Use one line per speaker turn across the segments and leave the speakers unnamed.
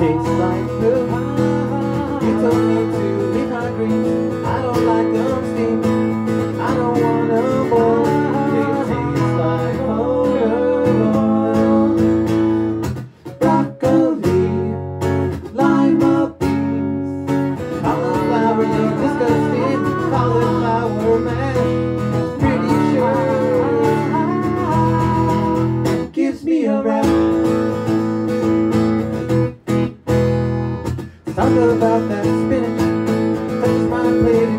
takes Talk about that spinach. I my wanna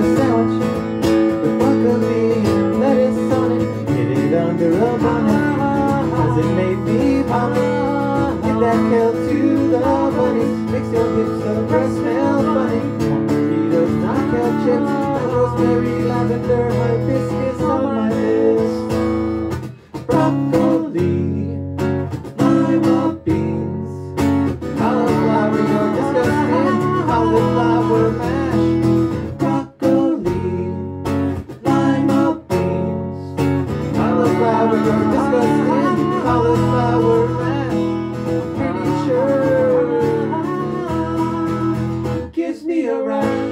a broccoli and lettuce on it. Get it under a bonnet, it may be vomit. Get that kale to the bunnies. mix your hips up, breast milk. disgusting. Pretty me around.